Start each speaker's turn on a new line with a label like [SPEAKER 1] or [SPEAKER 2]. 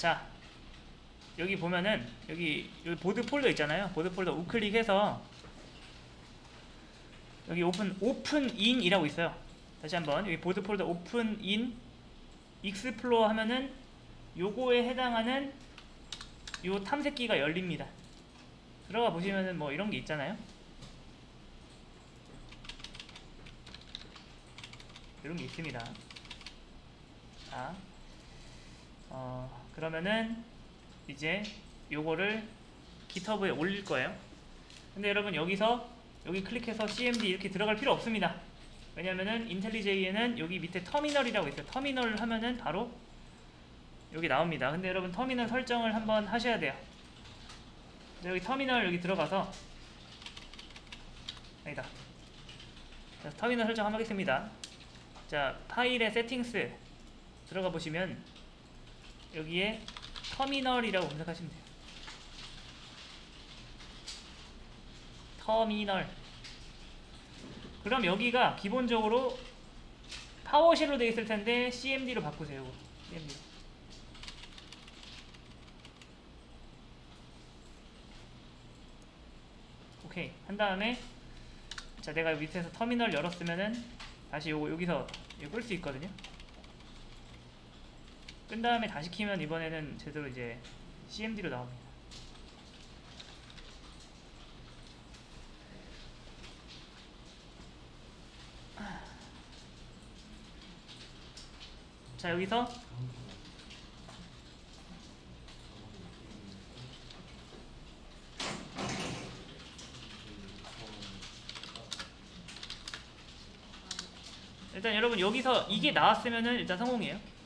[SPEAKER 1] 자 여기 보면은 여기, 여기 보드 폴더 있잖아요. 보드 폴더 우클릭해서 여기 open open in이라고 있어요. 다시 한번 여기 보드 폴더 open in explorer 하면은 요거에 해당하는 요 탐색기가 열립니다. 들어가 보시면은 뭐 이런 게 있잖아요. 이런 게 있습니다. 자. 어, 그러면은 이제 요거를 깃허브에 올릴 거예요. 근데 여러분 여기서 여기 클릭해서 cmd 이렇게 들어갈 필요 없습니다. 왜냐면은 인텔리제이에는 여기 밑에 터미널이라고 있어요. 터미널 하면은 바로 여기 나옵니다. 근데 여러분 터미널 설정을 한번 하셔야 돼요. 자, 여기 터미널 여기 들어가서 아니다. 자, 터미널 설정 한번 하겠습니다. 자, 파일의 세팅스 들어가 보시면 여기에 터미널이라고 검색하시면 돼요. 터미널. 그럼 여기가 기본적으로 파워쉘로 되어 있을 텐데 CMD로 바꾸세요. CMD. 오케이. 한 다음에 자 내가 밑에서 터미널 열었으면은 다시 요거 여기서 이거 끌 수 있거든요. 끈 다음에 다시 키면 이번에는 제대로 이제 CMD로 나옵니다. 자 여기서 일단 여러분 여기서 이게 나왔으면은 일단 성공이에요.